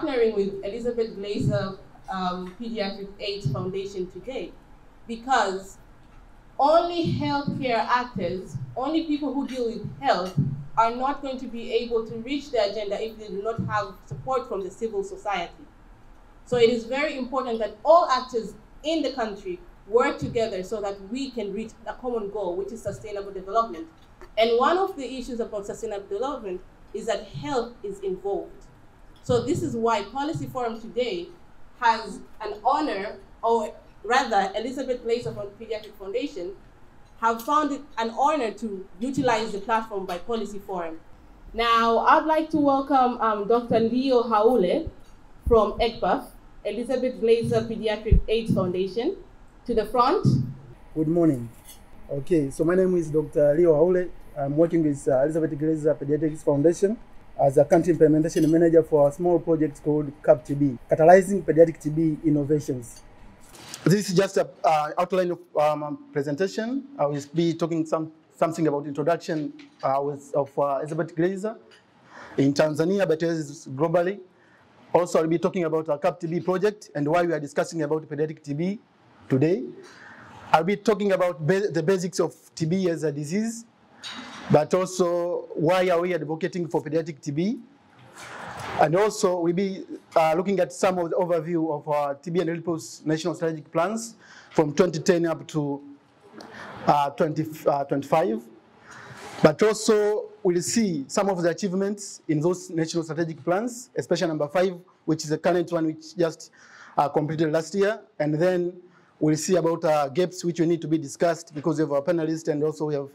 Partnering with Elizabeth Glaser um, Pediatric AIDS Foundation today because only healthcare actors, only people who deal with health, are not going to be able to reach the agenda if they do not have support from the civil society. So it is very important that all actors in the country work together so that we can reach a common goal, which is sustainable development. And one of the issues about sustainable development is that health is involved. So this is why Policy Forum today has an honor, or rather, Elizabeth Glaser from Pediatric Foundation have found it an honor to utilize the platform by Policy Forum. Now, I'd like to welcome um, Dr. Leo Haule from EGPAF, Elizabeth Glaser Pediatric AIDS Foundation, to the front. Good morning. Okay, so my name is Dr. Leo Haule. I'm working with uh, Elizabeth Glaser Pediatrics Foundation as a country implementation manager for a small project called CAP-TB, Catalyzing Pediatric TB Innovations. This is just an uh, outline of um, presentation. I will be talking some, something about introduction uh, with, of uh, Elizabeth Glaser in Tanzania, but as globally. Also, I'll be talking about our CAP-TB project and why we are discussing about pediatric TB today. I'll be talking about ba the basics of TB as a disease, but also why are we advocating for pediatric TB? And also we'll be uh, looking at some of the overview of our TB and Leprosy national strategic plans from 2010 up to uh, 2025. but also we'll see some of the achievements in those national strategic plans, especially number five, which is the current one which just uh, completed last year. And then we'll see about uh, gaps which we need to be discussed because we have our panelists and also we have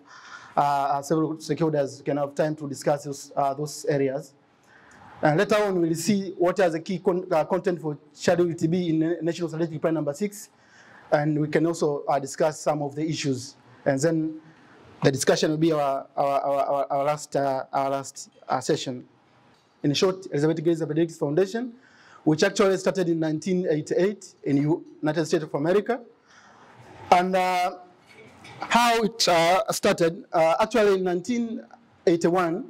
uh, several stakeholders can have time to discuss those, uh, those areas. And later on, we'll see what are the key con uh, content for childhood TB in National Strategic Plan number six. And we can also uh, discuss some of the issues. And then the discussion will be our, our, our, our last, uh, our last uh, session. In short, Elizabeth Glaser Pediatrics Foundation, which actually started in 1988 in United States of America. And uh, how it uh, started, uh, actually in 1981,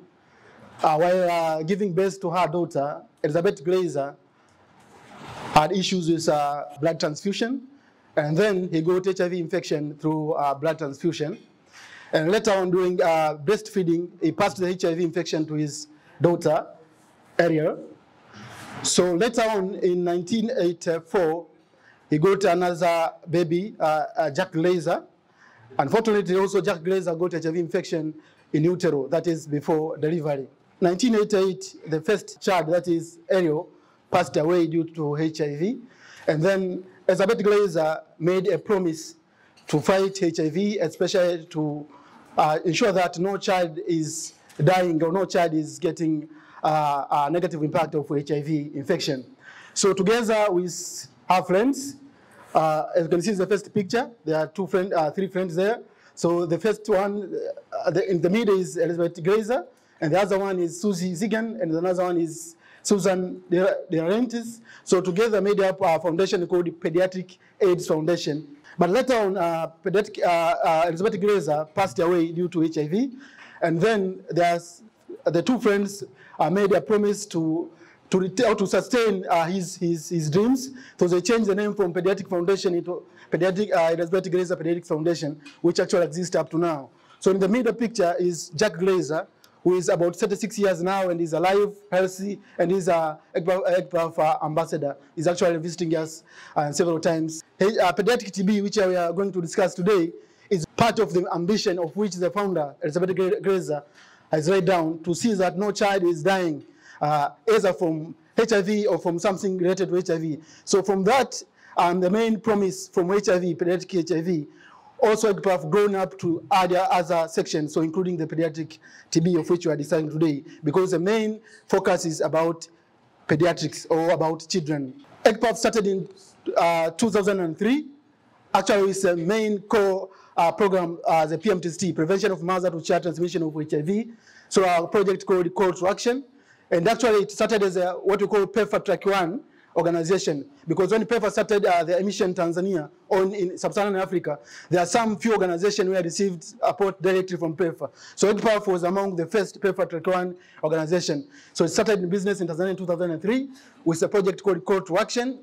uh, while uh, giving birth to her daughter, Elizabeth Glaser had issues with uh, blood transfusion, and then he got HIV infection through uh, blood transfusion. And later on, during breastfeeding, he passed the HIV infection to his daughter, Ariel. So later on, in 1984, he got another baby, Jack Glaser. Unfortunately, also Jack Glaser got HIV infection in utero, that is before delivery. 1988, the first child, that is Ariel, passed away due to HIV. And then Elizabeth Glaser made a promise to fight HIV, especially to uh, ensure that no child is dying or no child is getting uh, a negative impact of HIV infection. So together with her friends, uh, as you can see in the first picture, there are two friend, uh, three friends there. So the first one, uh, the, in the middle is Elizabeth Glaser, and the other one is Susie Zeegen, and another one is Susan De Laurentiis. So together made up a foundation called Pediatric AIDS Foundation. But later on, uh, pediatric, uh, uh, Elizabeth Glaser passed away due to HIV. And then there's the two friends made a promise to to, to sustain uh, his, his, his dreams. So they changed the name from Pediatric Foundation into Pediatric, uh, Elizabeth Glaser Pediatric Foundation, which actually exists up to now. So in the middle picture is Jack Glaser, who is about 36 years now and is alive, healthy, and is a EGPAF uh, ambassador. He's actually visiting us uh, several times. Hey, uh, pediatric TB, which we are going to discuss today, is part of the ambition of which the founder, Elizabeth Glaser, has laid down to see that no child is dying uh, either from HIV or from something related to HIV. So from that, um, the main promise from HIV, pediatric HIV, also have grown up to other other sections, so including the pediatric TB of which we are discussing today, because the main focus is about pediatrics or about children. EGPAF started in uh, 2003. Actually, it's the main core uh, program, uh, the PMTCT, Prevention of Mother to Child Transmission of HIV. So our project called Call to Action. And actually, it started as a, what we call PEPFAR Track 1, organization because when PEPFAR started uh, their mission Tanzania or in sub-Saharan Africa, there are some few organizations who received support directly from PEPFAR. So EGPAF was among the first PEPFAR Track 1 organization. So it started in business in Tanzania in 2003 with a project called Call to Action.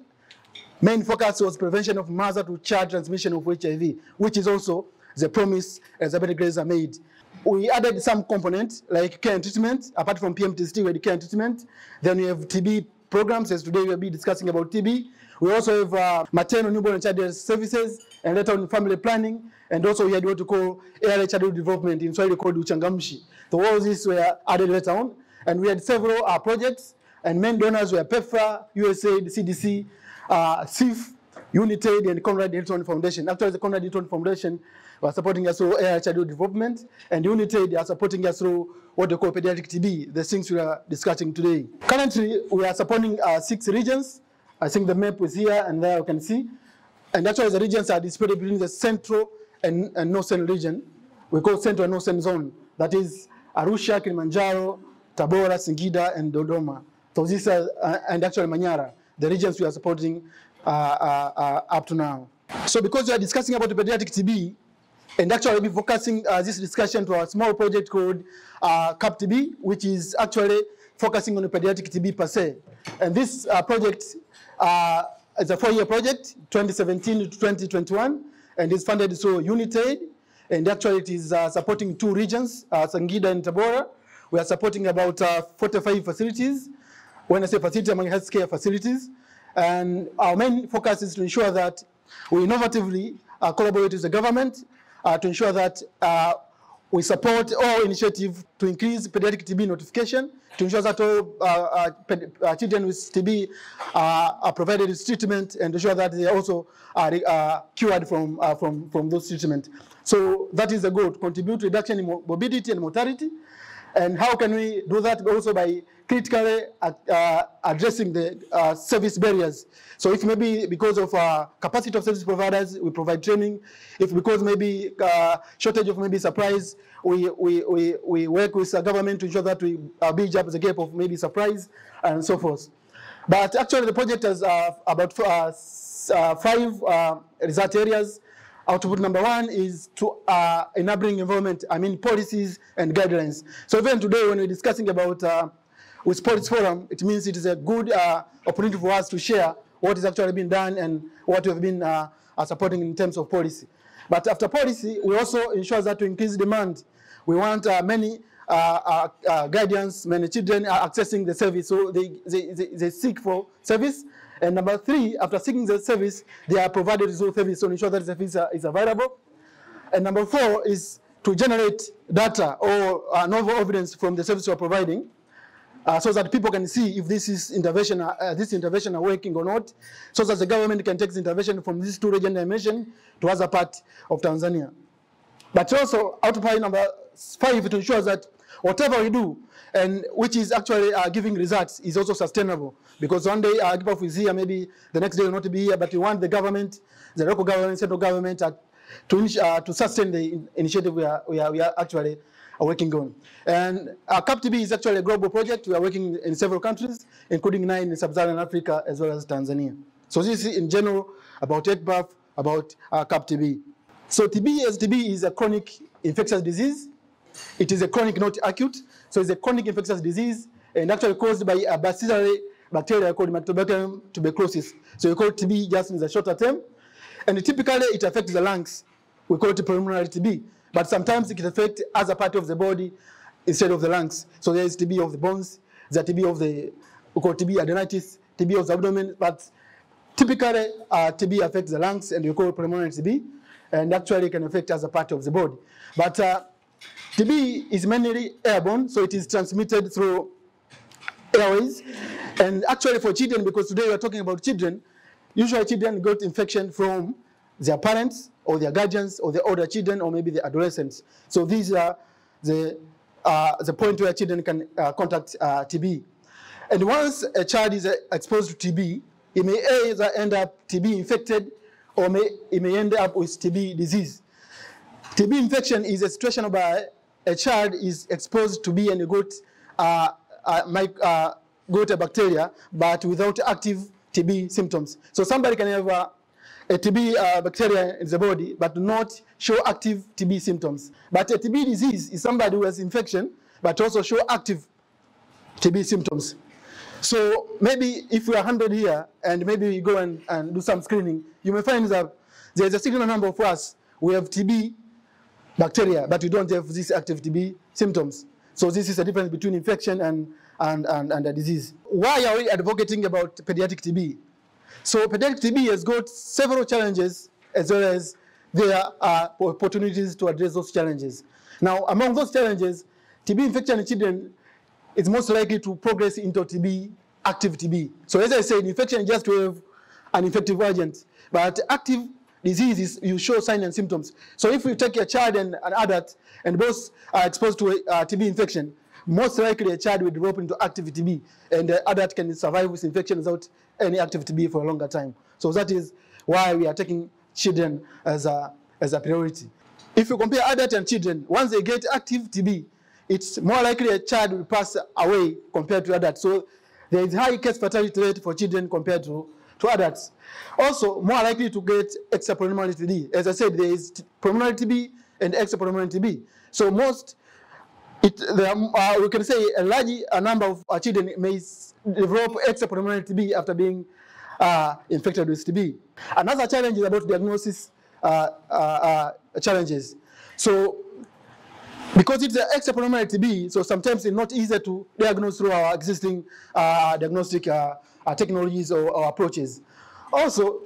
Main focus was prevention of mother to child transmission of HIV, which is also the promise Elizabeth Glaser made. We added some components like care and treatment, apart from PMTCT, we had care and treatment. Then we have TB programs, as today we'll be discussing about TB. We also have uh, maternal, newborn and child services, and later on family planning, and also we had what we call early childhood development in Swahili called Uchangamshi. So all these were added later on, and we had several uh, projects, and main donors were PEPFAR, USAID, CDC, uh, CIF, Unitaid, and Conrad Hilton Foundation. Actually, the Conrad Hilton Foundation was supporting us through early childhood development, and Unitaid are supporting us through what they call pediatric TB, the things we are discussing today. Currently, we are supporting uh, six regions. I think the map is here, and there you can see. And actually, the regions are distributed between the central and, and northern region. We call central and northern zone. That is Arusha, Kilimanjaro, Tabora, Singida, and Dodoma. So these are, uh, and actually Manyara, the regions we are supporting uh, uh, uh, up to now. So because we are discussing about pediatric TB, and actually be focusing uh, this discussion to a small project called uh, CAPTB, which is actually focusing on pediatric TB per se. And this uh, project uh, is a four-year project, 2017 to 2021, and is funded through Unitaid, and actually it is uh, supporting two regions, uh, Singida and Tabora. We are supporting about uh, 45 facilities. When I say facility, I mean healthcare facilities. And our main focus is to ensure that we innovatively uh, collaborate with the government uh, to ensure that uh, we support all initiatives to increase pediatric TB notification, to ensure that all uh, uh, uh, children with TB are provided with treatment, and ensure that they also are cured from, from, from those treatment. So that is the goal, to contribute to reduction in morbidity and mortality. And how can we do that? Also by critically uh, addressing the uh, service barriers. So if maybe because of uh, capacity of service providers, we provide training. If because maybe uh, shortage of maybe supplies, we, we, we, we work with the government to ensure that we uh, bridge up the gap of maybe supplies and so forth. But actually the project has uh, about five result areas. Output number one is to enabling environment, I mean policies and guidelines. So even today when we're discussing about with Sports Forum, it means it is a good uh, opportunity for us to share what is actually being done and what we've been uh, uh, supporting in terms of policy. But after policy, we also ensure that to increase demand. We want uh, many uh, uh, guardians, many children are accessing the service, so they, they, they, they seek for service. And number three, after seeking the service, they are provided with service to ensure that the service is available. And number four is to generate data or novel evidence from the service we are providing, uh, so that people can see if this is intervention, uh, uh, this intervention are working or not, so that the government can take this intervention from these two regions I mentioned to other part of Tanzania. But also out output number five to ensure that whatever we do and which is actually uh, giving results is also sustainable. Because one day uh, EGPAF is here, maybe the next day will not be here, but we want the government, the local government, central government uh, to, uh, to sustain the in- initiative we are, we are, we are actually uh, working on. And uh, CAPTB is actually a global project. We are working in several countries, including nine in sub-Saharan Africa as well as Tanzania. So this is in general about EGPAF, about uh, CAPTB. So TB as TB is a chronic infectious disease. It is a chronic, not acute. So it's a chronic infectious disease and actually caused by a bacillary bacteria called Mycobacterium tuberculosis. So we call it TB just in the shorter term. And typically it affects the lungs. We call it pulmonary TB. But sometimes it can affect other part of the body instead of the lungs. So there is TB of the bones, there's TB of the, we call TB adenitis, TB of the abdomen, but typically uh, TB affects the lungs and we call pulmonary TB, and actually can affect other part of the body. But uh, TB is mainly airborne, so it is transmitted through airways. And actually for children, because today we are talking about children, usually children got infection from their parents or their guardians or the older children or maybe the adolescents. So these are the, uh, the point where children can uh, contact uh, TB. And once a child is uh, exposed to TB, he may either end up TB infected or may, may end up with TB disease. TB infection is a situation where a child is exposed to B and got, uh, uh, uh, got a bacteria, but without active TB symptoms. So somebody can have a, TB uh, bacteria in the body, but not show active TB symptoms. But a TB disease is somebody who has infection, but also show active TB symptoms. So maybe if we are 100 here and maybe we go and, and do some screening, you may find that there's a significant number of us we have TB bacteria, but we don't have these active TB symptoms. So this is a difference between infection and, and, and, and a disease. Why are we advocating about pediatric TB? So pediatric TB has got several challenges as well as there are opportunities to address those challenges. Now, among those challenges, TB infection in children is most likely to progress into TB, active TB. So as I said, infection just to have an infective agent, but active diseases, you show signs and symptoms. So if you take a child and an adult and both are exposed to a, TB infection, most likely a child will develop into active TB and the adult can survive with infection without any active TB for a longer time. So that is why we are taking children as a, as a priority. If you compare adult and children, once they get active TB, it's more likely a child will pass away compared to adults. So there is high case fatality rate for children compared to, to adults. Also, more likely to get extrapulmonary TB. As I said, there is pulmonary TB and extrapulmonary TB. So most, it, there, uh, we can say a large a number of uh, children may develop extrapulmonary TB after being uh, infected with TB. Another challenge is about diagnosis uh, uh, uh, challenges. So because it's an extrapulmonary TB, so sometimes it's not easy to diagnose through our existing diagnostic technologies or, or, approaches. Also,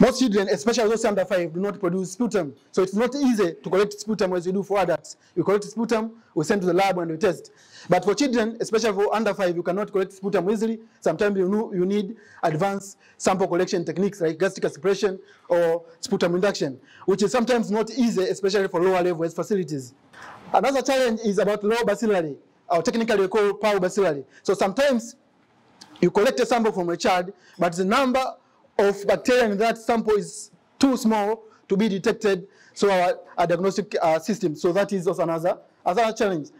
most children, especially those under five, do not produce sputum. So it's not easy to collect sputum as you do for adults. You collect sputum, we send to the lab and we test. But for children, especially for under five, you cannot collect sputum easily. Sometimes you, know, you need advanced sample collection techniques like gastric aspiration or sputum induction, which is sometimes not easy, especially for lower level facilities. Another challenge is about low bacillary, or technically we call paucibacillary. So sometimes you collect a sample from a child, but the number of bacteria in that sample is too small to be detected so our, our diagnostic uh, system. So that is also another, another challenge.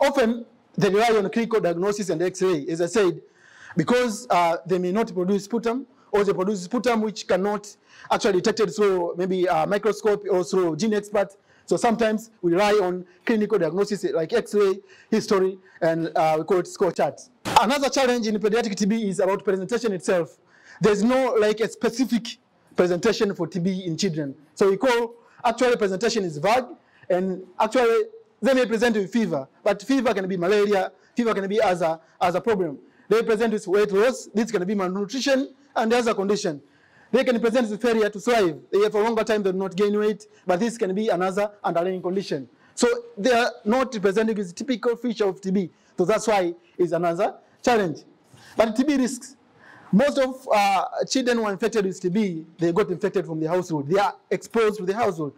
Often they rely on clinical diagnosis and X-ray, as I said, because uh, they may not produce sputum, or they produce sputum which cannot actually detected through maybe a microscope or through GeneXpert. So sometimes we rely on clinical diagnosis like X-ray, history, and uh, we call it score charts. Another challenge in pediatric TB is about presentation itself. There's no like a specific presentation for TB in children. So we call actually presentation is vague, and actually they may present with fever, but fever can be malaria, fever can be as a, as a problem. They present with weight loss, this can be malnutrition, and other condition. They can present with failure to thrive. They, for a longer time, they do not gain weight, but this can be another underlying condition. So they are not presenting with typical feature of TB. So that's why it's another challenge. But TB risks. Most of uh, children who are infected with TB, they got infected from the household. They are exposed to the household.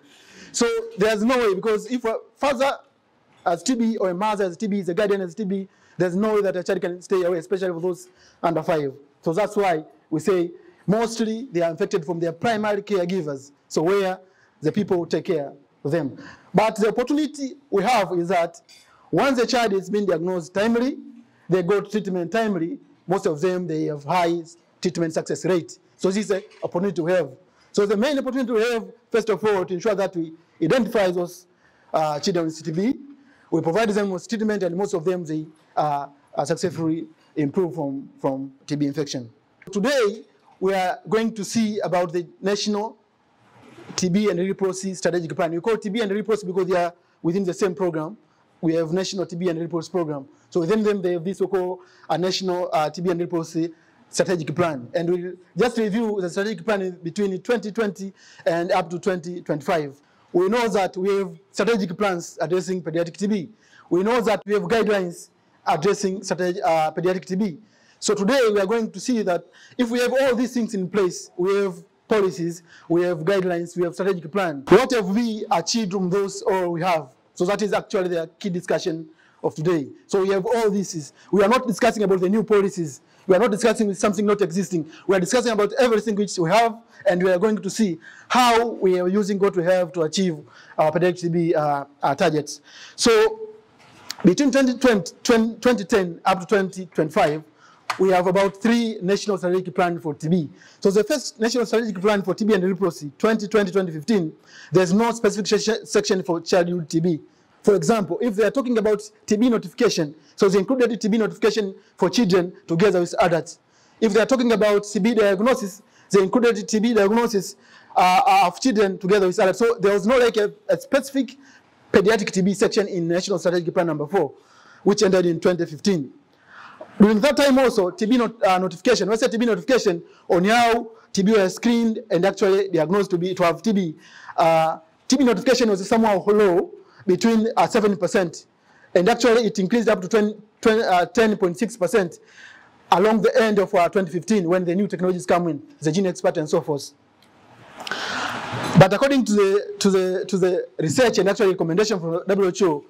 So there's no way, because if a father has TB or a mother has TB, a guardian has TB, there's no way that a child can stay away, especially for those under five. So that's why we say Mostly they are infected from their primary caregivers, so where the people take care of them. But the opportunity we have is that once a child is being diagnosed timely, they go to treatment timely, most of them, they have high treatment success rate. So this is an opportunity we have. So the main opportunity we have, first of all, to ensure that we identify those uh, children with TB, we provide them with treatment, and most of them, they uh, are successfully improve from, from TB infection. Today, we are going to see about the national TB and leprosy strategic plan. We call TB and leprosy because they are within the same program. We have national TB and leprosy program. So within them, they have this so-called a national uh, TB and policy strategic plan. And we'll just review the strategic plan between 2020 and up to 2025. We know that we have strategic plans addressing pediatric TB. We know that we have guidelines addressing strategic, uh, pediatric TB. So today we are going to see that if we have all these things in place, we have policies, we have guidelines, we have strategic plan. What have we achieved from those all we have? So that is actually the key discussion of today. So we have all this. Is we are not discussing about the new policies. We are not discussing something not existing. We are discussing about everything which we have, and we are going to see how we are using what we have to achieve our TB uh, targets. So between 2020, 2010 up to 2025, we have about three national strategic plan for TB. So the first national strategic plan for TB and leprosy, 2020-2015, there's no specific section for childhood TB. For example, if they are talking about TB notification, so they included TB notification for children together with adults. If they are talking about TB diagnosis, they included TB diagnosis uh, of children together with adults. So there was no like a, a specific pediatric TB section in National Strategic Plan number four, which ended in 2015. During that time also, TB not, uh, notification, when I say TB notification, on how TB was screened and actually diagnosed to be to have TB, uh, TB notification was somehow low, between uh, 7%, and actually it increased up to 10.6% uh, along the end of uh, 2015 when the new technologies come in, the GeneXpert and so forth. But according to the, to the, to the research and actually recommendation from WHO,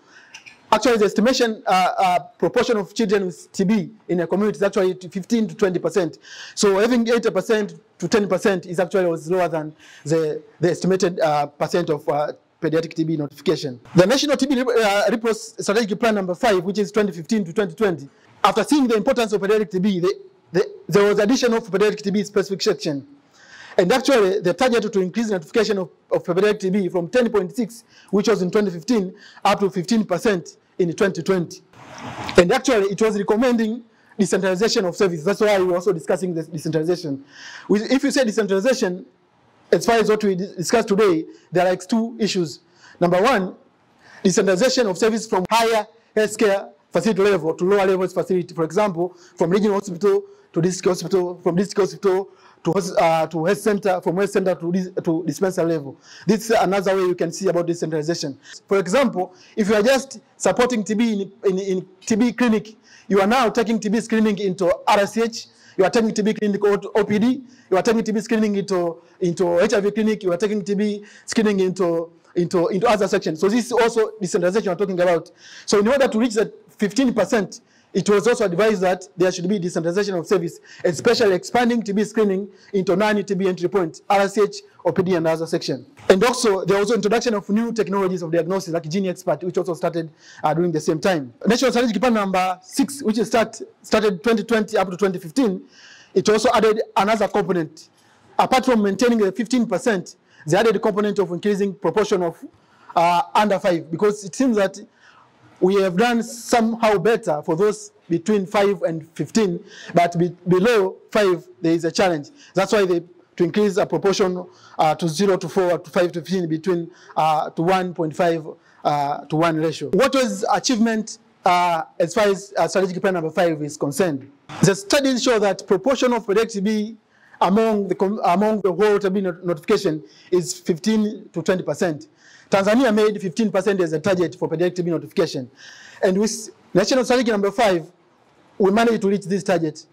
actually the estimation uh, uh, proportion of children with TB in a community is actually 15 to 20%. So having 80% to 10% is actually was lower than the, the estimated uh, percent of uh, pediatric TB notification. The National TB uh, Report Strategic Plan number 5, which is 2015 to 2020, after seeing the importance of pediatric TB, the, the, there was addition of pediatric TB specific section. And actually, the target to increase notification of, of pediatric TB from 10.6, which was in 2015, up to 15% in 2020. And actually, it was recommending decentralization of service. That's why we're also discussing this decentralization. If you say decentralization, as far as what we discussed today, there are like two issues. Number one, decentralization of service from higher healthcare facility level to lower levels facility. For example, from regional hospital to district hospital, from district hospital to, uh, to health center, from health center to, to dispenser level. This is another way you can see about decentralization. For example, if you are just supporting TB in, in, in TB clinic, you are now taking TB screening into RCH, you are taking TB clinic OPD, you are taking TB screening into, into HIV clinic, you are taking TB screening into, into, into other sections. So this is also decentralization we're talking about. So in order to reach that 15%, it was also advised that there should be decentralization of service, especially expanding TB screening into non-TB entry points, RCH, OPD, and other section. And also, there was also introduction of new technologies of diagnosis, like GeneXpert, which also started uh, during the same time. National Strategic Plan number six, which start, started 2020 up to 2015, it also added another component. Apart from maintaining the 15%, they added a component of increasing proportion of uh, under five, because it seems that we have done somehow better for those between 5 and 15, but be, below 5, there is a challenge. That's why they to increase a proportion uh, to 0 to 4 to 5 to 15 between uh, to 1.5 uh, to 1 ratio. What was achievement uh, as far as uh, strategic plan number 5 is concerned? The studies show that proportion of predictable among the among the whole notification is 15 to 20 percent. Tanzania made 15% as a target for pediatric TB notification. And with national strategy number five, we managed to reach this target.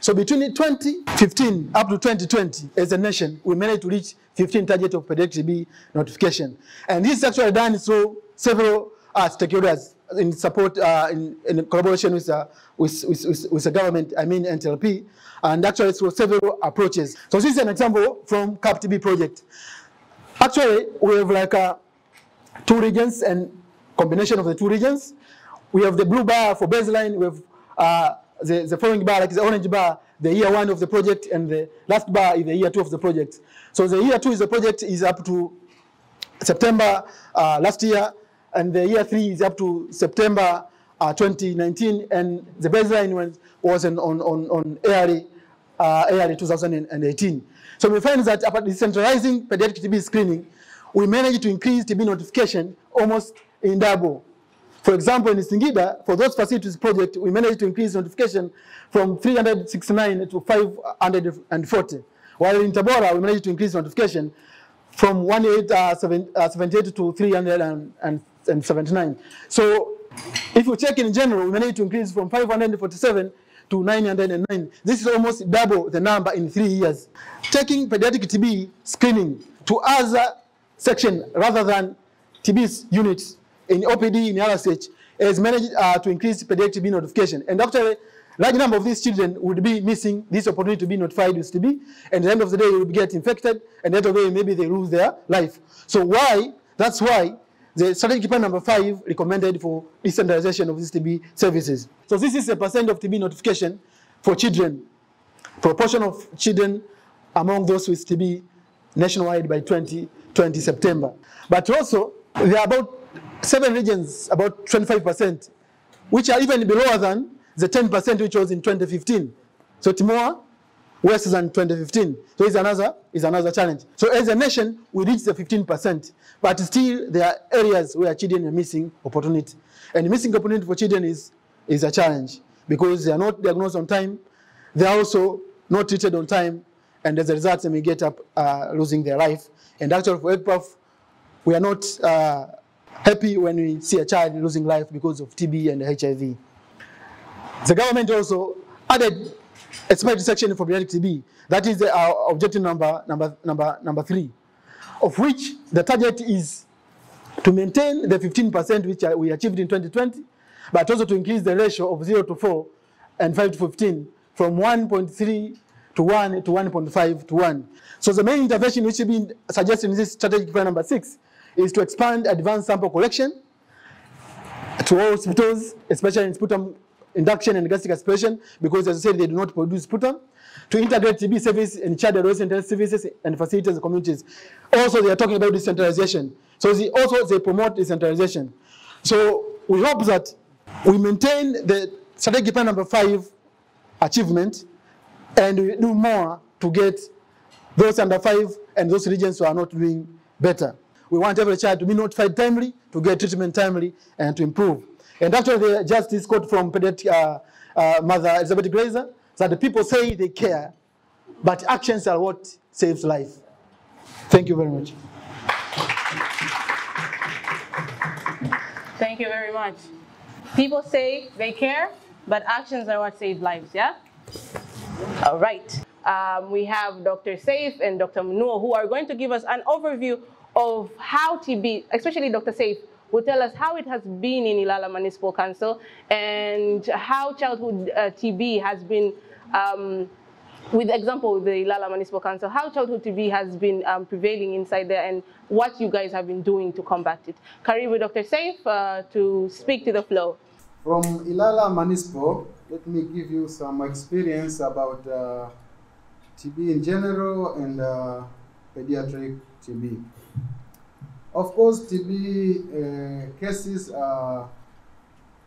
So between 2015 up to 2020, as a nation, we managed to reach 15 target of pediatric TB notification. And this is actually done through several uh, stakeholders in support, uh, in, in, collaboration with, uh, with, with, with, the government, I mean NTLP, and actually through several approaches. So this is an example from CAP-TB project. Actually, we have like a two regions and combination of the two regions. We have the blue bar for baseline, we have uh, the, the following bar, like the orange bar, the year one of the project, and the last bar is the year two of the project. So the year two is the project is up to September uh, last year, and the year three is up to September uh, 2019, and the baseline was, was on, on, on early, uh, early 2018. So we find that about decentralizing pediatric TB screening, we managed to increase TB notification almost in double. For example, in Singida, for those facilities project, we managed to increase notification from 369 to 540. While in Tabora, we managed to increase notification from 178 uh, uh, to 379. So if you check in general, we managed to increase from 547 to 909. This is almost double the number in three years. Taking pediatric TB screening to other section rather than TB's units in OPD in RCH has managed uh, to increase pediatric TB notification. And actually, a large number of these children would be missing this opportunity to be notified with TB, and at the end of the day, they would get infected, and at the end of the day, maybe they lose their life. So why? That's why the strategic plan number five recommended for decentralization of these TB services. So this is a percent of TB notification for children, proportion of children among those with TB nationwide by 2020 September. But also, there are about seven regions, about 25%, which are even below than the 10% which was in 2015. So Timor worse than 2015. So it's another, it's another challenge. So as a nation, we reached the 15%, but still there are areas where children are missing opportunity. And missing opportunity for children is, is a challenge because they are not diagnosed on time, they are also not treated on time, and as a result, they may get up uh, losing their life. And actually, for EGPAF, we are not uh, happy when we see a child losing life because of TB and HIV. The government also added a smart section for pediatric TB. That is our objective number, number, number, number three, of which the target is to maintain the 15% which we achieved in 2020, but also to increase the ratio of 0 to 4 and 5 to 15 from 1.3 to 1 to 1.5 to 1. So the main intervention which has been suggested in this strategic plan number 6 is to expand advanced sample collection to all hospitals, especially in sputum induction and gastric aspiration, because as I said, they do not produce sputum. To integrate TB service in child adolescent health services and facilities and communities. Also, they are talking about decentralization. So they also they promote decentralization. So we hope that we maintain the strategic plan number five achievement and we do more to get those under five and those regions who are not doing better. We want every child to be notified timely, to get treatment timely, and to improve. And actually, the justice quote from pediatric, uh, uh, Mother Elizabeth Glaser that the people say they care, but actions are what saves life. Thank you very much. Thank you very much. People say they care, but actions are what save lives, yeah? All right. Um, we have Dr. Saif and Dr. Munuo who are going to give us an overview of how TB, especially Dr. Saif, will tell us how it has been in Ilala Municipal Council and how childhood uh, TB has been, um, with example, the Ilala Municipal Council, how childhood TB has been um, prevailing inside there and what you guys have been doing to combat it. Karibu Dr. Saif uh, to speak to the flow. From Ilala Municipal, let me give you some experience about uh, TB in general and uh, pediatric TB. Of course, TB uh, cases are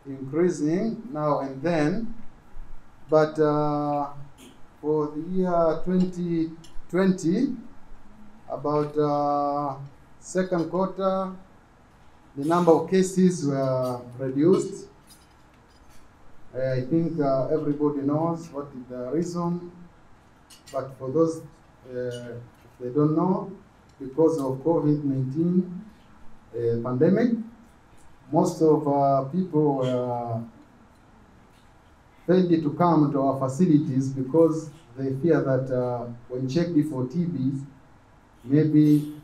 increasing now and then, but uh, for the year 2020, about uh, second quarter, the number of cases were reduced. I think uh, everybody knows what is the reason, but for those uh, they don't know, because of COVID-19 uh, pandemic, most of uh, people were failed to come to our facilities because they fear that uh, when checked for TB, maybe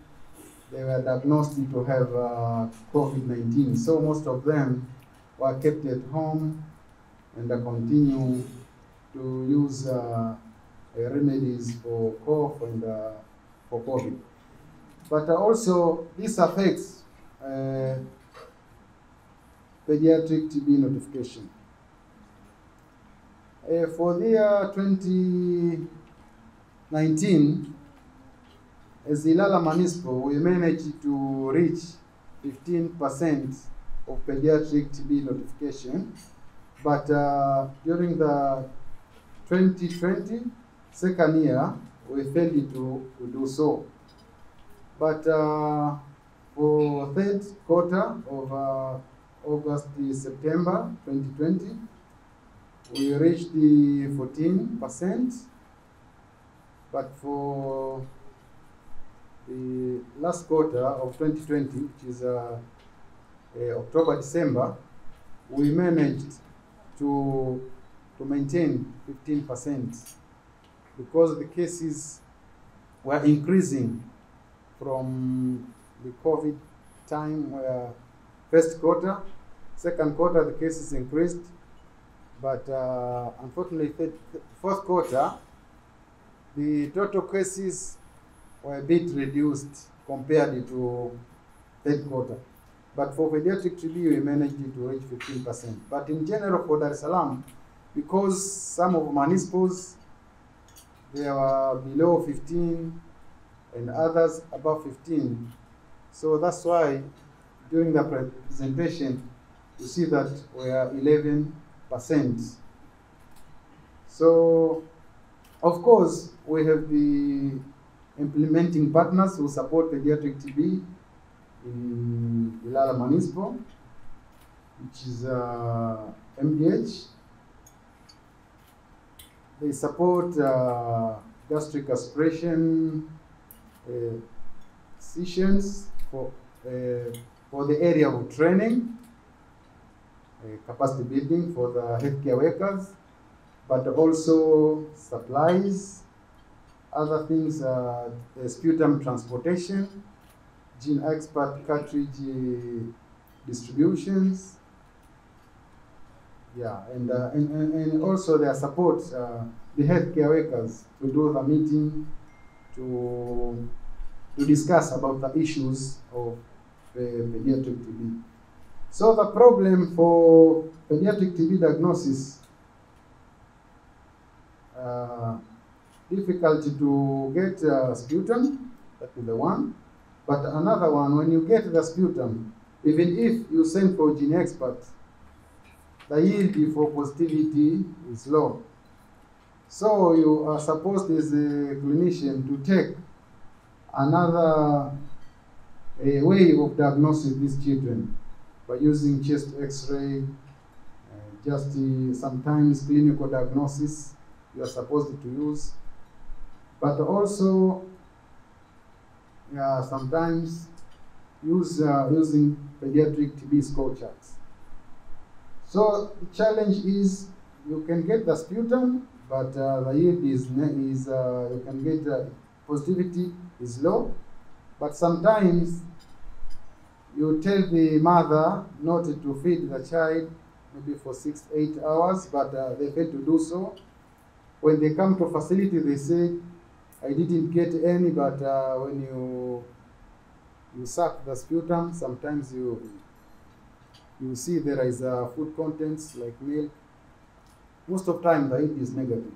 they were diagnosed to have uh, COVID-19. So most of them were kept at home and uh, continue to use uh, remedies for cough and uh, for COVID. But also, this affects uh, pediatric TB notification. Uh, for the year 2019, as Ilala Municipal, we managed to reach 15% of pediatric TB notification. But uh, during the 2020 second year, we failed to, to do so. But uh, for third quarter of uh, August September 2020, we reached the 14%. But for the last quarter of 2020, which is uh, uh, October December, we managed to to maintain 15% because the cases were increasing from the COVID time where first quarter, second quarter the cases increased, but uh, unfortunately third, fourth quarter the total cases were a bit reduced compared to third quarter. But for pediatric TB we managed to reach 15%. But in general for Dar es Salaam, because some of municipals they are below 15 and others above 15. So that's why during the presentation you see that we are 11 percent. So of course we have the implementing partners who support pediatric TB in Ilala Municipal, which is uh, MDH. They support uh, gastric aspiration uh, sessions for, uh, for the area of training, uh, capacity building for the healthcare workers, but also supplies, other things, uh, sputum transportation, GeneXpert cartridge distributions, yeah, and, uh, and, and, and also their support, uh, the healthcare workers to do the meeting, to, to discuss about the issues of uh, pediatric TB. So the problem for pediatric TB diagnosis, uh, difficulty to get uh, sputum, that is the one. But another one, when you get the sputum, even if you send for GeneXpert, the yield for positivity is low. So you are supposed as a clinician to take another a way of diagnosing these children by using chest x-ray, uh, just uh, sometimes clinical diagnosis you are supposed to use, but also yeah, sometimes use uh, using pediatric TB score charts. So the challenge is you can get the sputum, but uh, the yield is is uh, you can get uh, positivity is low, but sometimes you tell the mother not to feed the child maybe for six eight hours, but uh, they fail to do so. When they come to facility, they say, "I didn't get any," but uh, when you you suck the sputum, sometimes you you see there is uh, food contents like milk. Most of time the yield is negative.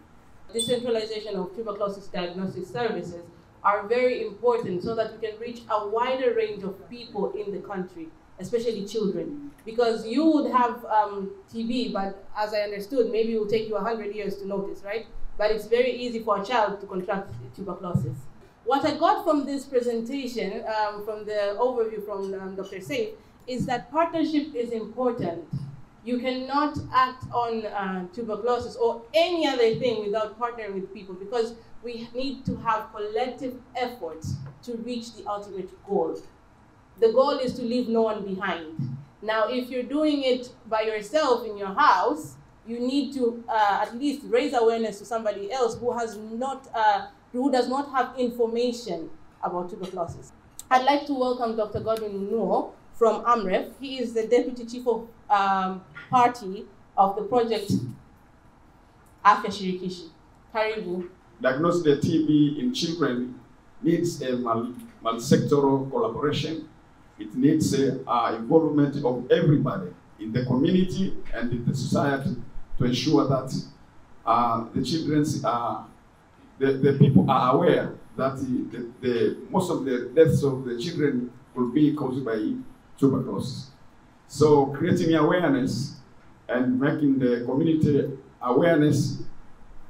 Decentralization of tuberculosis diagnosis services are very important so that we can reach a wider range of people in the country, especially children. Because you would have um, TB, but as I understood, maybe it will take you 100 years to notice, right? But it's very easy for a child to contract tuberculosis. What I got from this presentation, um, from the overview from um, Dr. Saif, is that partnership is important. You cannot act on uh, tuberculosis or any other thing without partnering with people because we need to have collective efforts to reach the ultimate goal. The goal is to leave no one behind. Now, if you're doing it by yourself in your house, you need to uh, at least raise awareness to somebody else who has not, uh, who does not have information about tuberculosis. I'd like to welcome Dr. Godwin Nuo from AMREF. He is the Deputy Chief of um, Party of the project Afya Shirikishi. Karibu. Diagnosing the TB in children needs a multi-sectoral collaboration. It needs uh, involvement of everybody in the community and in the society to ensure that uh, the children, uh, the, the people are aware that the, the, the, most of the deaths of the children will be caused by tuberculosis. So creating awareness and making the community awareness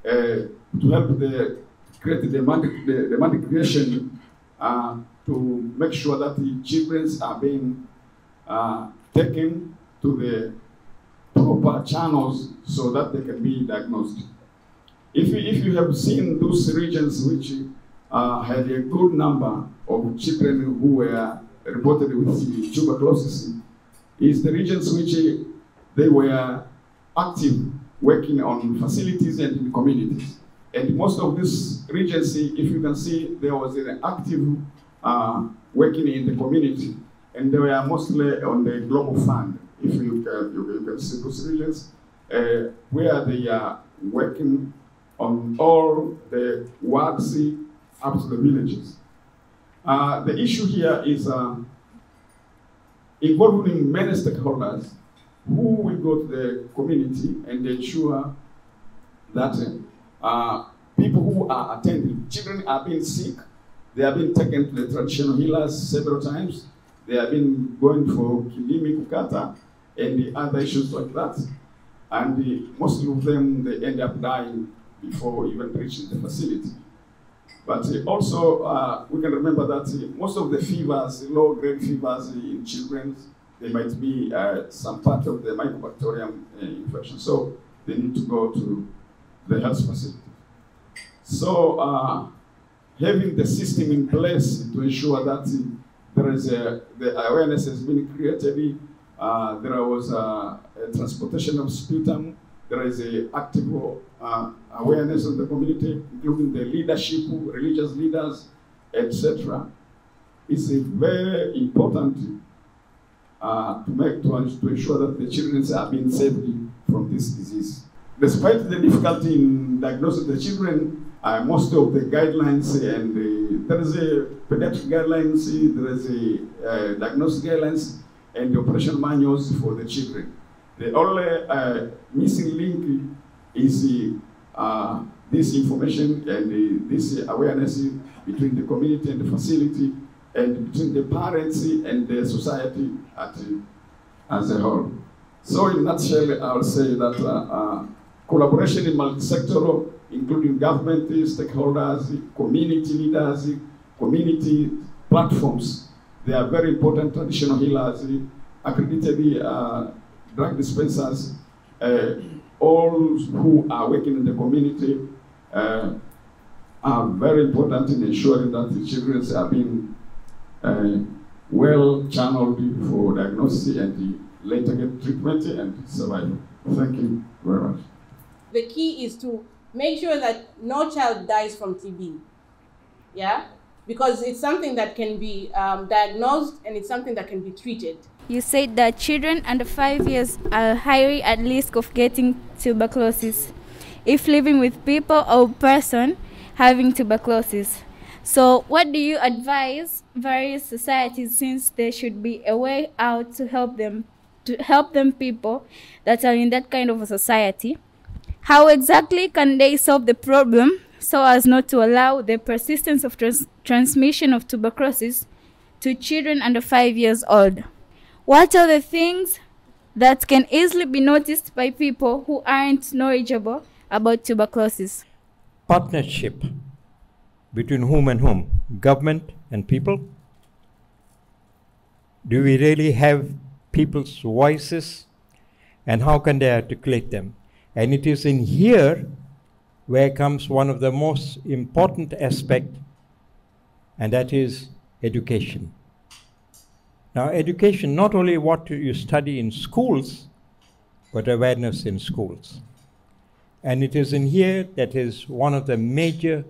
uh, to help the create the demand, the demand creation uh, to make sure that the children are being uh, taken to the proper channels so that they can be diagnosed. If you, if you have seen those regions which uh, had a good number of children who were reported with tuberculosis, is the regions which they were active working on facilities and in communities. And most of these regions, if you can see, there was an active uh, working in the community, and they were mostly on the Global Fund. If you you can see those regions, uh, where they are working on all the wards up to the villages. Uh, the issue here is uh, involving many stakeholders who will go to the community and ensure that uh, people who are attending, children are being sick, they have been taken to the traditional healers several times, they have been going for kilimi kukata and the other issues like that. And most of them, they end up dying before even reaching the facility. But uh, also, uh, we can remember that uh, most of the fevers, low-grade fevers in children, they might be some part of the mycobacterium infection. So they need to go to the health facility. So uh, having the system in place to ensure that there is a, the awareness has been created. Uh, there was a, a transportation of sputum. There is a active uh, awareness of the community, including the leadership, religious leaders, etc. It's very important uh, to make to, to ensure that the children are being saved from this disease. Despite the difficulty in diagnosing the children, uh, most of the guidelines and the, there is a pediatric guidelines, there is a uh, diagnosis guidelines, and the operation manuals for the children. The only uh, missing link is uh, this information and this awareness between the community and the facility, and between the parents and the society at, as a whole. So, in a nutshell, I will say that uh, uh, collaboration in multi-sectoral, including government, stakeholders, community leaders, community platforms, they are very important traditional healers, accredited uh, drug dispensers, uh, all who are working in the community uh, are very important in ensuring that the children are being uh, well channeled for diagnosis and later get treatment and survival. Thank you very much. The key is to make sure that no child dies from TB. Yeah? Because it's something that can be um, diagnosed and it's something that can be treated. You said that children under five years are highly at risk of getting tuberculosis if living with people or person having tuberculosis. So, what do you advise various societies since there should be a way out to help them to help them people that are in that kind of a society? How exactly can they solve the problem so as not to allow the persistence of trans- transmission of tuberculosis to children under 5 years old? What are the things that can easily be noticed by people who aren't knowledgeable about tuberculosis? Partnership between whom and whom? Government and people? Do we really have people's voices? And how can they articulate them? And it is in here where comes one of the most important aspect, and that is education. Now, education, not only what you study in schools, but awareness in schools. And it is in here that is one of the major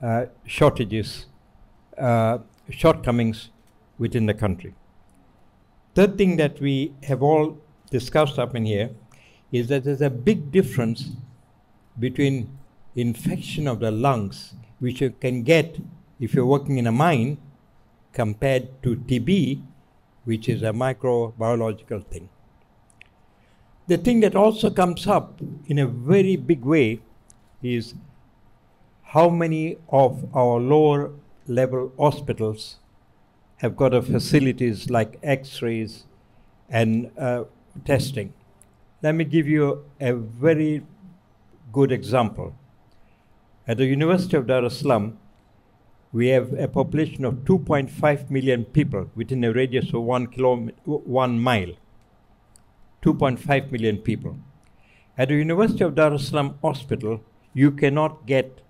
uh, shortages, uh, shortcomings within the country. Third thing that we have all discussed up in here is that there's a big difference between infection of the lungs, which you can get if you're working in a mine, compared to TB, which is a microbiological thing. The thing that also comes up in a very big way is how many of our lower level hospitals have got a facilities like x-rays and uh, testing. Let me give you a very good example. At the University of Dar es Salaam, we have a population of 2.5 million people within a radius of one, one mile. 2.5 million people. At the University of Dar es Salaam Hospital, you cannot get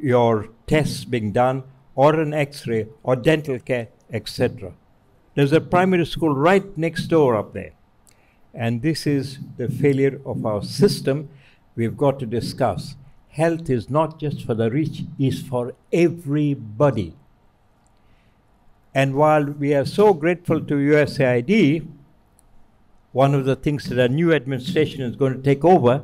your tests being done or an x-ray or dental care, etc. There's a primary school right next door up there. And this is the failure of our system we've got to discuss. Health is not just for the rich, it's for everybody. And while we are so grateful to USAID, one of the things that a new administration is going to take over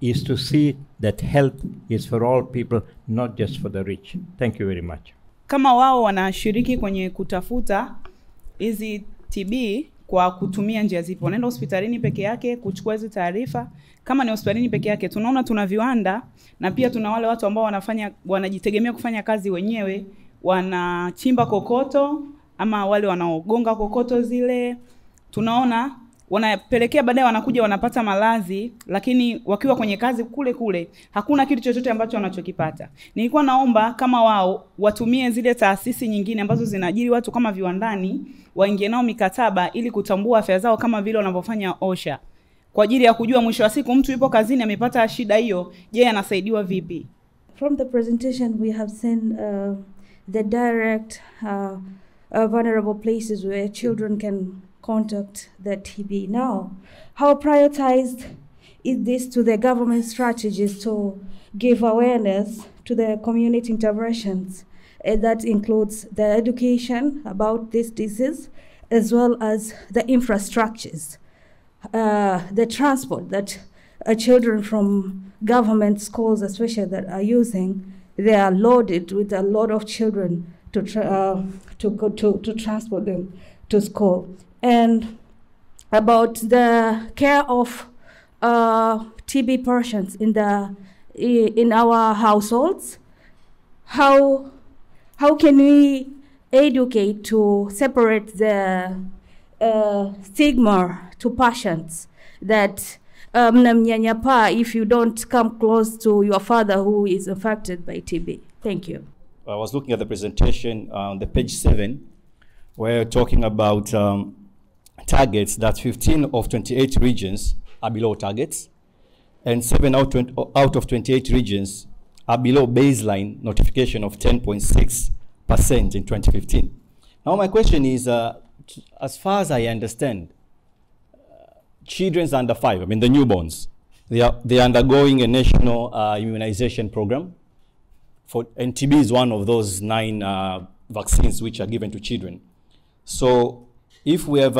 is to see that health is for all people, not just for the rich. Thank you very much. kama wao wanashiriki kwenye kutafuta hizi TB kwa kutumia njia zipo. Unaenda hospitalini peke yake kuchukua hizo taarifa. Kama ni hospitalini peke yake, tunaona tuna viwanda na pia tuna wale watu ambao wanafanya wanajitegemea kufanya kazi wenyewe, wanachimba kokoto ama wale wanaogonga kokoto zile, tunaona wanapelekea baadaye, wanakuja wanapata malazi, lakini wakiwa kwenye kazi kule kule hakuna kitu chochote ambacho wanachokipata. Nilikuwa naomba kama wao watumie zile taasisi nyingine ambazo zinaajiri watu kama viwandani, waingie nao mikataba ili kutambua afya zao kama vile wanavyofanya OSHA, kwa ajili ya kujua mwisho wa siku mtu yupo kazini amepata shida hiyo, je, anasaidiwa vipi? From the presentation, we have seen uh, the direct uh, uh, vulnerable places where children can contact the TB. Now, how prioritized is this to the government strategies to give awareness to the community interventions? Uh, that includes the education about this disease as well as the infrastructures, uh, the transport that uh, children from government schools, especially that are using, they are loaded with a lot of children to uh, to go to, to transport them to school. And about the care of uh, TB patients in the in our households, how how can we educate to separate the uh, stigma to patients that mnamnyanyapaa if you don't come close to your father who is affected by TB. Thank you. I was looking at the presentation on the page seven, where talking about um, targets that 15 of 28 regions are below targets, and seven out, 20, out of 28 regions are below baseline notification of 10.6% in 2015. Now, my question is uh, as far as I understand, children's under five, I mean the newborns, they are, they are undergoing a national uh, immunization program for and TB is one of those nine uh, vaccines which are given to children. So if we have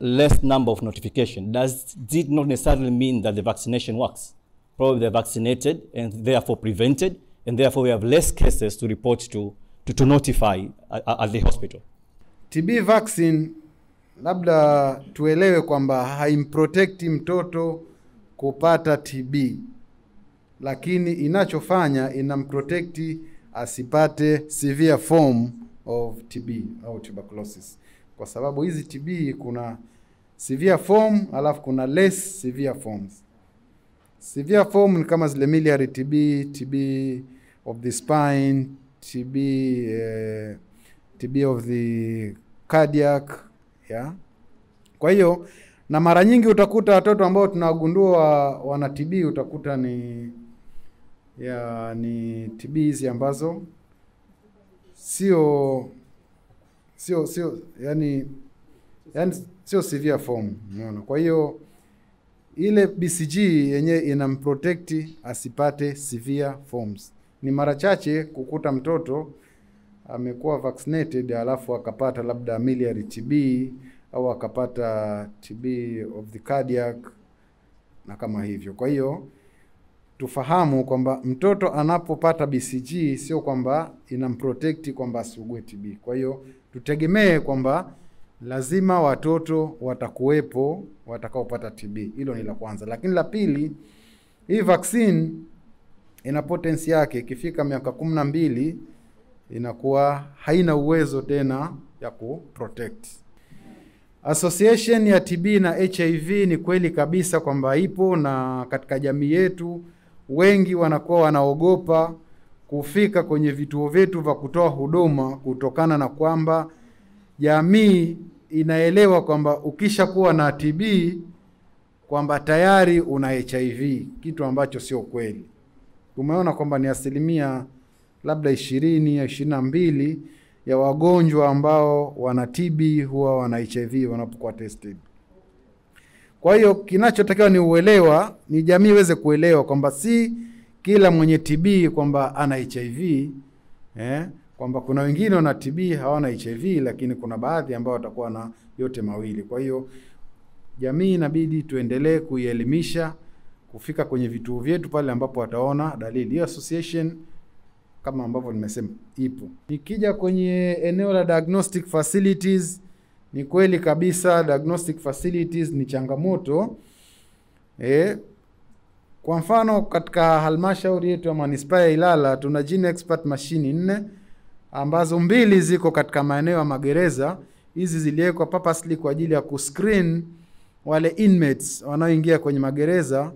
less number of notification, does did not necessarily mean that the vaccination works? Probably they're vaccinated and therefore prevented, and therefore we have less cases to report to, to, to notify at, at the hospital. TB vaccine labda tuelewe kwamba haimprotekti mtoto kupata TB, lakini inachofanya inamprotekti asipate severe form of TB au tuberculosis, kwa sababu hizi TB kuna severe form alafu kuna less severe forms. Severe form ni kama zile miliary TB, TB of the spine, TB eh, TB of the cardiac yeah. Kwa hiyo na mara nyingi utakuta watoto ambao tunawagundua wana TB utakuta ni ya ni TB hizi ambazo sio sio sio yani yani sio severe form unaona. Kwa hiyo ile BCG yenyewe inamprotect asipate severe forms. Ni mara chache kukuta mtoto amekuwa vaccinated alafu akapata labda miliary TB au akapata TB of the cardiac na kama hivyo. Kwa hiyo tufahamu kwamba mtoto anapopata BCG sio kwamba inamprotect kwamba asiugue TB. Kwa hiyo tutegemee kwamba lazima watoto watakuwepo watakaopata TB. Hilo ni la kwanza, lakini la pili, hii vaccine ina potensi yake, ikifika miaka kumi na mbili inakuwa haina uwezo tena ya kuprotect. Association ya TB na HIV ni kweli kabisa kwamba ipo, na katika jamii yetu wengi wanakuwa wanaogopa kufika kwenye vituo vyetu vya kutoa huduma kutokana na kwamba jamii inaelewa kwamba ukishakuwa na TB kwamba tayari una HIV, kitu ambacho sio kweli. Tumeona kwamba ni asilimia labda ishirini ya ishirini na mbili ya wagonjwa ambao wana TB huwa wana HIV wanapokuwa tested. Kwa hiyo kinachotakiwa ni uelewa, ni jamii iweze kuelewa kwamba si kila mwenye TB kwamba ana HIV eh, kwamba kuna wengine wana TB hawana HIV, lakini kuna baadhi ambao watakuwa na yote mawili. Kwa hiyo jamii inabidi tuendelee kuielimisha, kufika kwenye vituo vyetu pale ambapo wataona dalili. Hiyo association kama ambavyo nimesema ipo. Nikija kwenye eneo la diagnostic facilities Ni kweli kabisa diagnostic facilities ni changamoto eh, kwa mfano katika halmashauri yetu ya manispaa ya Ilala tuna gene expert mashini nne ambazo mbili ziko katika maeneo ya magereza. Hizi ziliwekwa purposely kwa ajili ya kuscreen wale inmates wanaoingia kwenye magereza,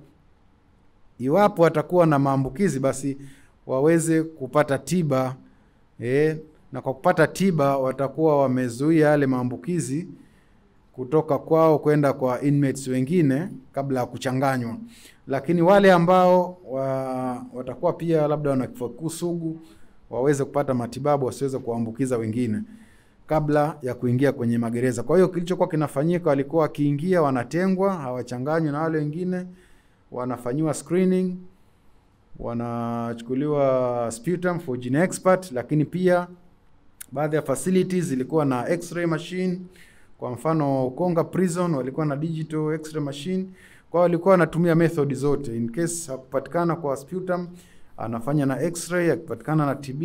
iwapo watakuwa na maambukizi basi waweze kupata tiba eh, na kwa kupata tiba watakuwa wamezuia yale maambukizi kutoka kwao kwenda kwa inmates wengine kabla ya kuchanganywa. Lakini wale ambao wa, watakuwa pia labda wana kifua kikuu sugu waweze kupata matibabu wasiweze kuwaambukiza wengine kabla ya kuingia kwenye magereza. Kwa hiyo kilichokuwa kinafanyika, walikuwa wakiingia wanatengwa, hawachanganywi na wale wengine, wanafanyiwa screening, wanachukuliwa sputum for gene expert, lakini pia baadhi ya facilities zilikuwa na x-ray machine. Kwa mfano Ukonga prison walikuwa na digital x-ray machine, kwa walikuwa wanatumia method zote. In case hakupatikana kwa sputum, anafanya na x-ray, akipatikana na TB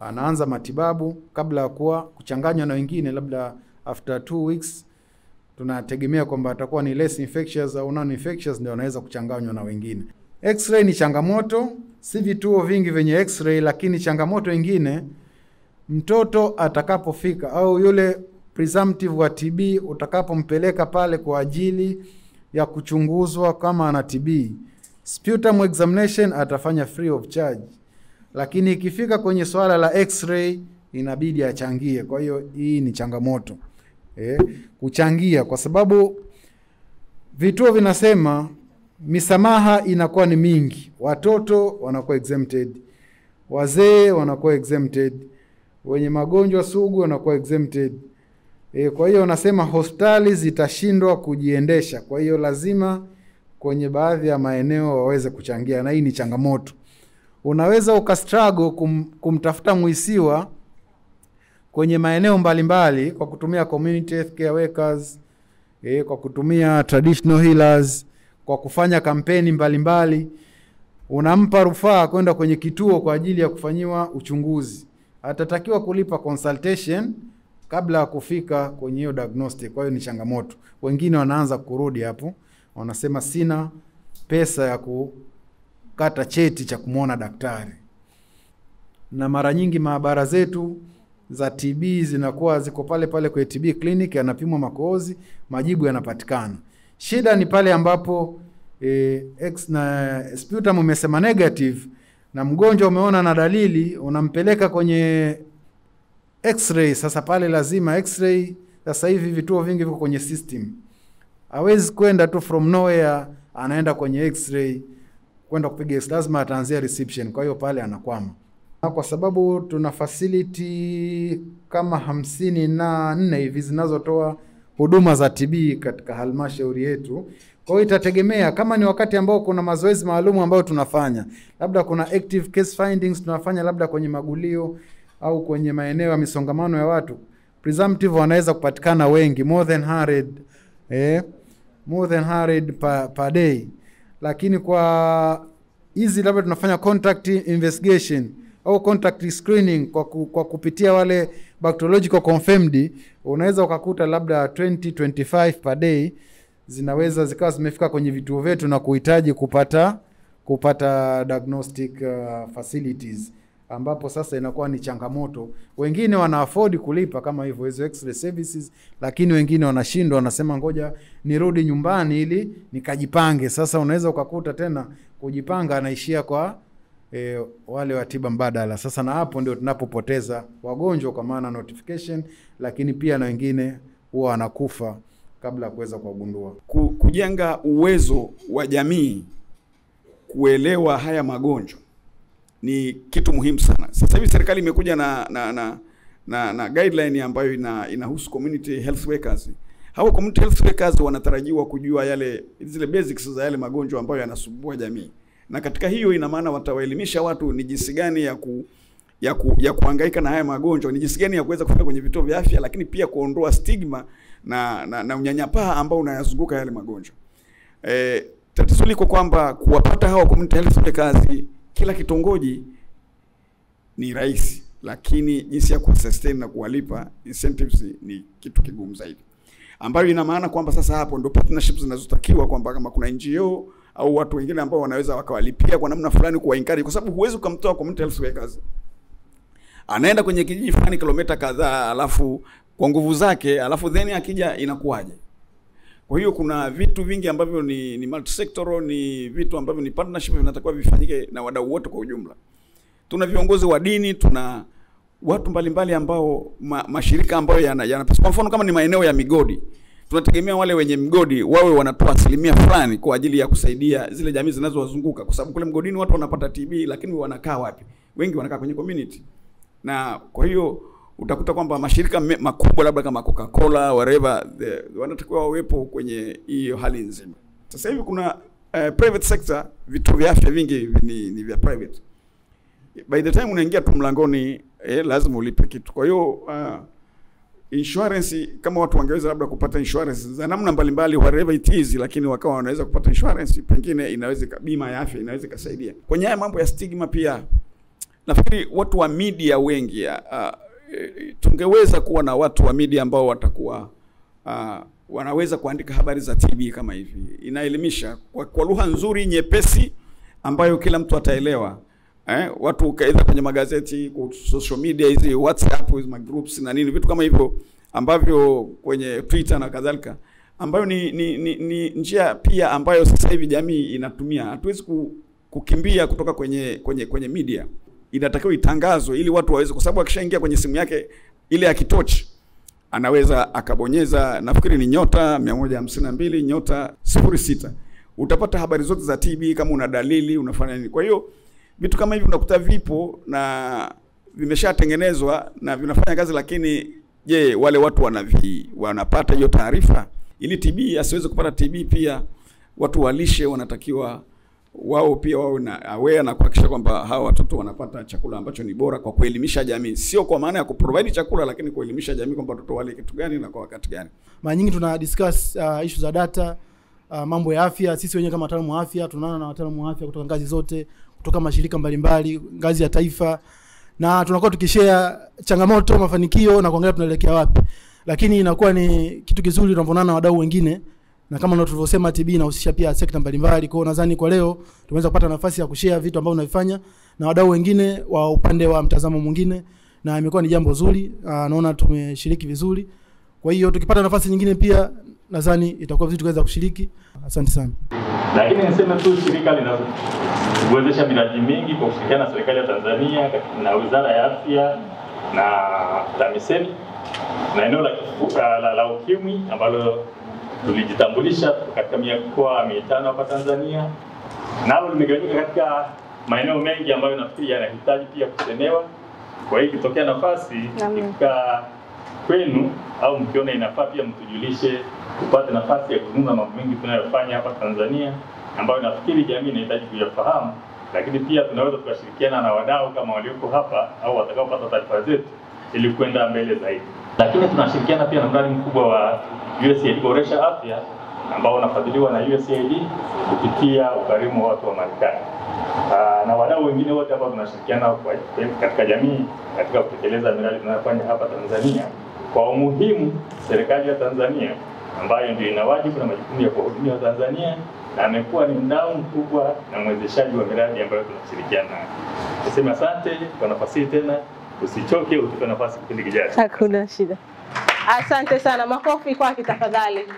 anaanza matibabu kabla ya kuwa kuchanganywa na wengine, labda after two weeks tunategemea kwamba atakuwa ni less infectious au non infectious, ndio anaweza kuchanganywa na wengine. X-ray ni changamoto, si vituo vingi vyenye x-ray, lakini changamoto ingine mtoto atakapofika au yule presumptive wa TB utakapompeleka pale kwa ajili ya kuchunguzwa kama ana TB, sputum examination atafanya free of charge, lakini ikifika kwenye swala la x-ray inabidi achangie. Kwa hiyo hii ni changamoto. Eh, kuchangia kwa sababu vituo vinasema misamaha inakuwa ni mingi, watoto wanakuwa exempted, wazee wanakuwa exempted, wenye magonjwa sugu wanakuwa exempted. E, kwa hiyo wanasema hospitali zitashindwa kujiendesha, kwa hiyo lazima kwenye baadhi ya maeneo waweze kuchangia, na hii ni changamoto. Unaweza ukastruggle kum, kumtafuta mwisiwa kwenye maeneo mbalimbali kwa kutumia community health care workers e, kwa kutumia traditional healers, kwa kufanya kampeni mbalimbali, unampa rufaa kwenda kwenye kituo kwa ajili ya kufanyiwa uchunguzi. Atatakiwa kulipa consultation kabla ya kufika kwenye hiyo diagnostic. Kwa hiyo ni changamoto. Wengine wanaanza kurudi hapo, wanasema sina pesa ya kukata cheti cha kumwona daktari, na mara nyingi maabara zetu za TB zinakuwa ziko pale pale kwenye TB clinic, yanapimwa makohozi, majibu yanapatikana. Shida ni pale ambapo e, X na sputum umesema negative na mgonjwa umeona na dalili, unampeleka kwenye x-ray. Sasa pale lazima x-ray, sasa hivi vituo vingi viko kwenye system, hawezi kwenda tu from nowhere anaenda kwenye x-ray kwenda kupiga x, lazima ataanzia reception. Kwa hiyo pale anakwama, na kwa sababu tuna facility kama hamsini na nne hivi zinazotoa huduma za TB katika halmashauri yetu. Kwa hiyo itategemea kama ni wakati ambao kuna mazoezi maalum ambayo tunafanya, labda kuna active case findings tunafanya labda kwenye magulio au kwenye maeneo ya misongamano ya watu, presumptive wanaweza kupatikana wengi, more than 100 eh, more than 100 per, per day. Lakini kwa hizi labda tunafanya contact investigation au contact screening kwa, ku, kwa kupitia wale bacteriological confirmed, unaweza ukakuta labda 20 25 per day zinaweza zikawa zimefika kwenye vituo vyetu na kuhitaji kupata kupata diagnostic uh, facilities ambapo sasa inakuwa ni changamoto. Wengine wana afford kulipa kama hivyo hizo x-ray services, lakini wengine wanashindwa, wanasema ngoja nirudi nyumbani ili nikajipange. Sasa unaweza ukakuta tena kujipanga anaishia kwa e, wale wa tiba mbadala. Sasa na hapo ndio tunapopoteza wagonjwa kwa maana notification, lakini pia na wengine huwa wanakufa kabla ya kuweza kuwagundua. Kujenga uwezo wa jamii kuelewa haya magonjwa ni kitu muhimu sana. Sasa hivi serikali imekuja na na, na, na, na guideline ambayo ina, inahusu community health workers. Hawa community health workers wanatarajiwa kujua yale zile basics za yale magonjwa ambayo yanasumbua jamii, na katika hiyo ina maana watawaelimisha watu ni jinsi gani ya ku ya, ku, ya kuhangaika na haya magonjwa, ni jinsi gani ya kuweza kufika kwenye vituo vya afya, lakini pia kuondoa stigma na, na, na unyanyapaa ambao unayazunguka yale magonjwa. E, tatizo liko kwamba kuwapata hawa community health workers kila kitongoji ni rahisi, lakini jinsi ya kusustain na kuwalipa incentives ni, kitu kigumu zaidi, ambayo ina maana kwamba sasa hapo ndo partnerships zinazotakiwa kwamba kama kuna NGO au watu wengine ambao wanaweza wakawalipia kwa namna fulani kuwa encourage, kwa sababu huwezi ukamtoa mtu elsewhere kazi, anaenda kwenye kijiji fulani kilomita kadhaa, alafu kwa nguvu zake, alafu then akija inakuwaje? Kwa hiyo kuna vitu vingi ambavyo ni, ni multisectoral, ni vitu ambavyo ni partnership vinatakiwa vifanyike na wadau wote kwa ujumla. Tuna viongozi wa dini, tuna watu mbalimbali mbali ambao ma, mashirika ambayo yana, yana kwa mfano kama ni maeneo ya migodi tunategemea wale wenye mgodi wawe wanatoa asilimia fulani kwa ajili ya kusaidia zile jamii zinazowazunguka, kwa sababu kule mgodini watu wanapata TB, lakini wanakaa wapi? Wengi wanakaa kwenye community, na kwa hiyo utakuta kwamba mashirika makubwa labda kama Coca-Cola whatever wanatakiwa wawepo kwenye hiyo hali nzima. Sasa hivi kuna uh, private sector, vituo vya afya vingi ni, ni vya private. By the time unaingia tu mlangoni eh, lazima ulipe kitu. Kwa hiyo uh, insurance kama watu wangeweza labda kupata insurance za namna mbalimbali whatever it is, lakini wakawa wanaweza kupata insurance, pengine inaweza bima ya afya inaweza ikasaidia kwenye haya mambo ya stigma. Pia nafikiri watu wa media wengi uh, tungeweza kuwa na watu wa media ambao watakuwa uh, wanaweza kuandika habari za TB kama hivi, inaelimisha kwa, kwa lugha nzuri nyepesi ambayo kila mtu ataelewa. Eh, watu ukaenda kwenye magazeti, social media hizi WhatsApp, hizi groups na nini, vitu kama hivyo ambavyo kwenye Twitter na kadhalika, ambayo ni, ni, ni, ni njia pia ambayo sasa hivi jamii inatumia. Hatuwezi kukimbia kutoka kwenye kwenye kwenye media, inatakiwa itangazwe ili watu waweze, kwa sababu akishaingia kwenye simu yake ile ya kitochi anaweza akabonyeza, nafikiri ni nyota 152 nyota 06 utapata habari zote za TB kama una dalili unafanya nini. Kwa hiyo vitu kama hivi unakuta vipo na vimeshatengenezwa na vinafanya kazi, lakini je, wale watu wanavi, wanapata hiyo taarifa? Ili TB asiweze kupata TB, pia watu walishe wanatakiwa wao pia wao na aware na kuhakikisha kwamba hawa watoto wanapata chakula ambacho ni bora, kwa kuelimisha jamii, sio kwa maana ya kuprovide chakula, lakini kuelimisha jamii kwamba watoto wale kitu gani na kwa wakati gani. Mara nyingi tuna discuss uh, issue za data uh, mambo ya afya. Sisi wenyewe kama wataalamu wa afya tunaona na wataalamu wa afya kutoka ngazi zote, kutoka mashirika mbalimbali, mbali, ngazi ya taifa, na tunakuwa tukishare changamoto, mafanikio na kuangalia tunaelekea wapi, lakini inakuwa ni kitu kizuri tunavyoonana na wadau wengine na kama ndio tulivyosema, TB inahusisha pia sekta mbalimbali. Kwa hiyo nadhani kwa leo tumeweza kupata nafasi ya kushare vitu ambavyo tunavifanya na wadau wengine wa upande wa mtazamo mwingine, na imekuwa ni jambo zuri. Naona tumeshiriki vizuri. Kwa hiyo tukipata nafasi nyingine pia nadhani itakuwa vizuri tukaweza kushiriki. Asante sana. Lakini niseme tu shirika linawezesha miradi mingi kwa kushirikiana na serikali ya Tanzania na Wizara ya Afya na TAMISEMI na eneo la, la, la ukimwi ambalo tulijitambulisha katika mikoa mitano hapa Tanzania, nalo limegawanyika katika maeneo mengi ambayo nafikiri yanahitaji pia kusemewa. Kwa hiyo ikitokea nafasi katika kwenu au mkiona inafaa, pia mtujulishe, tupate nafasi ya kuzungumza mambo mengi tunayofanya hapa Tanzania ambayo nafikiri jamii inahitaji kuyafahamu, lakini pia tunaweza tukashirikiana na wadau kama walioko hapa au watakaopata taarifa zetu ili kwenda mbele zaidi. Lakini tunashirikiana pia na mradi mkubwa wa USAID Boresha Afya ambao unafadhiliwa na USAID kupitia ukarimu wa watu wa Marekani na wadau wengine wote ambao tunashirikiana katika jamii katika kutekeleza miradi tunayofanya hapa Tanzania. Kwa umuhimu, serikali ya Tanzania ambayo ndio ina wajibu na majukumu ya kuwahudumia Tanzania na amekuwa ni mdau mkubwa na mwezeshaji wa miradi ambayo tunashirikiana. Niseme asante kwa nafasi hii tena, usichoke, utupe nafasi kipindi kijacho. Hakuna shida. Asante sana, makofi kwake tafadhali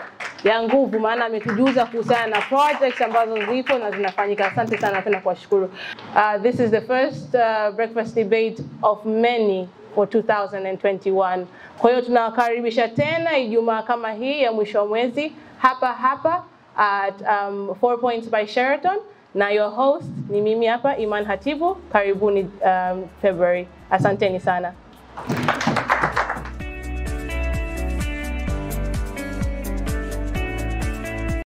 ya nguvu, maana ametujuza kuhusiana na projects ambazo zipo na zinafanyika. Asante sana tena kuwashukuru. Uh, this is the first uh, breakfast debate of many for 2021. Kwa hiyo tunawakaribisha tena Ijumaa kama hii ya mwisho wa mwezi hapa hapa at um, Four Points by Sheraton na your host ni mimi hapa Iman Hatibu. Karibuni um, February. Asanteni sana.